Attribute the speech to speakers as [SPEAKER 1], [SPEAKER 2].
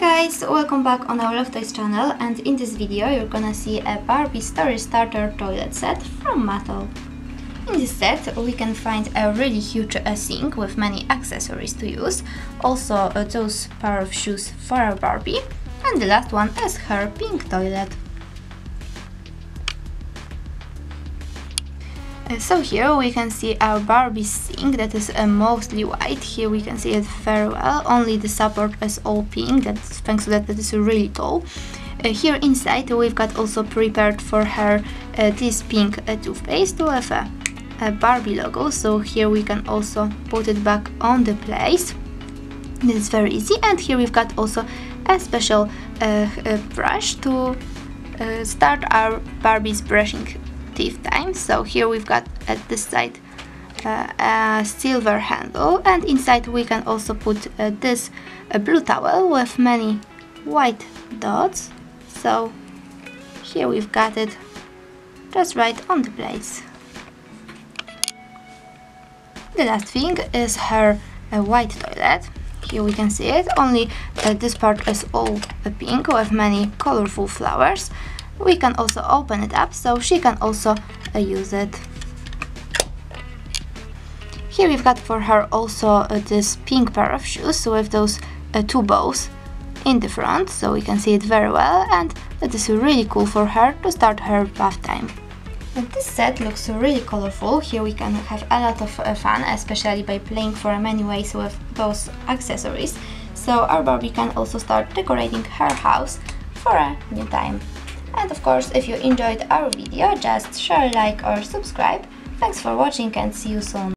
[SPEAKER 1] guys, welcome back on our Love Toys channel and in this video you're gonna see a Barbie Story Starter toilet set from Mattel. In this set we can find a really huge uh, sink with many accessories to use, also uh, those pair of shoes for our Barbie and the last one is her pink toilet. So here we can see our Barbie sink that is uh, mostly white. Here we can see it very well. Only the support is all pink. That's thanks to that that is really tall. Uh, here inside we've got also prepared for her uh, this pink uh, toothpaste with a, a Barbie logo. So here we can also put it back on the place. Is very easy. And here we've got also a special uh, brush to start our Barbie's brushing time. So here we've got at this side uh, a silver handle and inside we can also put uh, this uh, blue towel with many white dots. So here we've got it just right on the place. The last thing is her white toilet. Here we can see it, only uh, this part is all pink with many colorful flowers we can also open it up so she can also uh, use it. Here we've got for her also uh, this pink pair of shoes with those uh, two bows in the front so we can see it very well and that is really cool for her to start her bath time. And this set looks really colorful, here we can have a lot of uh, fun, especially by playing for many ways with those accessories. So our Barbie can also start decorating her house for a new time. And of course, if you enjoyed our video, just share, like or subscribe. Thanks for watching and see you soon.